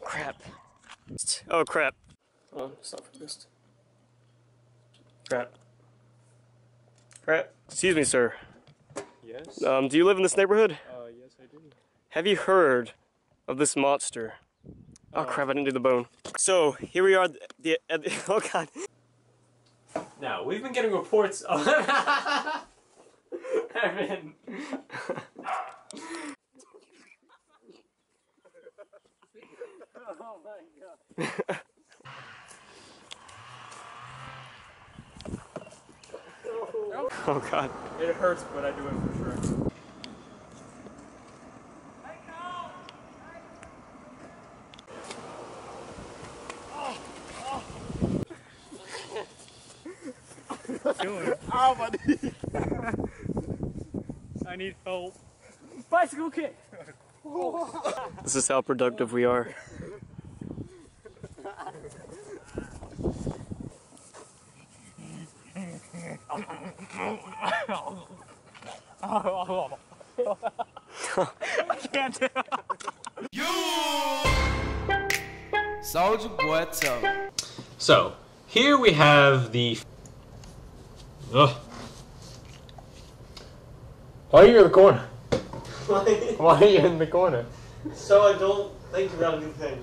Crap. Oh crap. Oh, it's not focused. Crap. Crap. Excuse me, sir. Yes? Um, do you live in this neighborhood? Uh, yes, I do. Have you heard of this monster? Oh crap, I didn't do the bone. So, here we are at the, the oh god. Now, we've been getting reports of... Evan. Oh god. It hurts, but I do it for sure. Ow, buddy. I need help. Bicycle kick. This is how productive we are. Can't do Soulja Boy Toe. So, here we have the... Ugh. Why are you in the corner? Why are you in the corner? So I don't think about anything.